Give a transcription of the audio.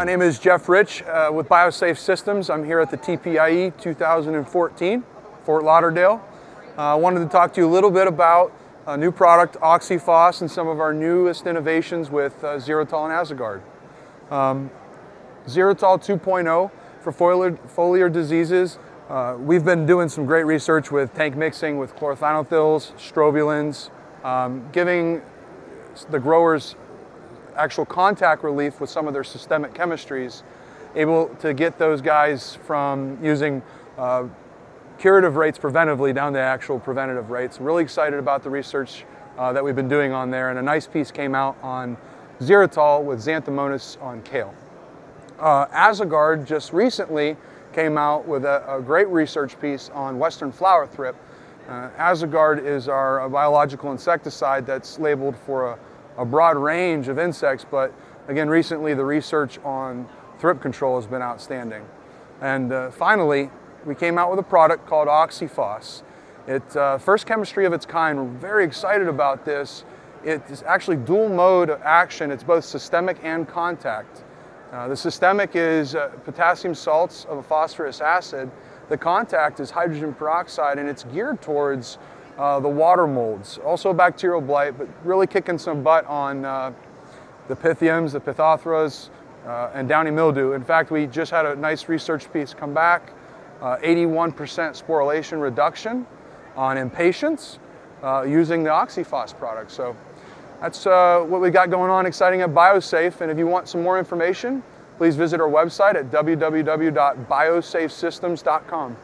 My name is Jeff Rich uh, with BioSafe Systems. I'm here at the TPIE 2014, Fort Lauderdale. Uh, I wanted to talk to you a little bit about a new product, OxiPhos, and some of our newest innovations with uh, ZeroTol and AzaGuard. Um, ZeroTol 2.0 for foliar, foliar diseases. Uh, we've been doing some great research with tank mixing with chlorothalonils, strobilurins, um, giving the growers actual contact relief with some of their systemic chemistries, able to get those guys from using uh, curative rates preventively down to actual preventative rates. Really excited about the research uh, that we've been doing on there, and a nice piece came out on ZeroTol with xanthomonas on kale. Uh, AzaGuard just recently came out with a, a, great research piece on western flower thrip. Uh, AzaGuard is our biological insecticide that's labeled for a, a, broad range of insects, but again, recently the research on thrip control has been outstanding. And uh, finally, we came out with a product called OxiPhos. It's uh, first chemistry of its kind. We're very excited about this. It's actually dual mode of action. It's both systemic and contact. Uh, the systemic is uh, potassium salts of a phosphorous acid. The contact is hydrogen peroxide and it's geared towards uh, the water molds. Also bacterial blight, but really kicking some butt on uh, the pythiums, the phytophthoras, uh, and downy mildew. In fact, we just had a nice research piece come back 81% uh, sporulation reduction on impatiens uh, using the OxiPhos product. So that's what we got going on exciting at BioSafe. And if you want some more information, please visit our website at www.biosafesystems.com.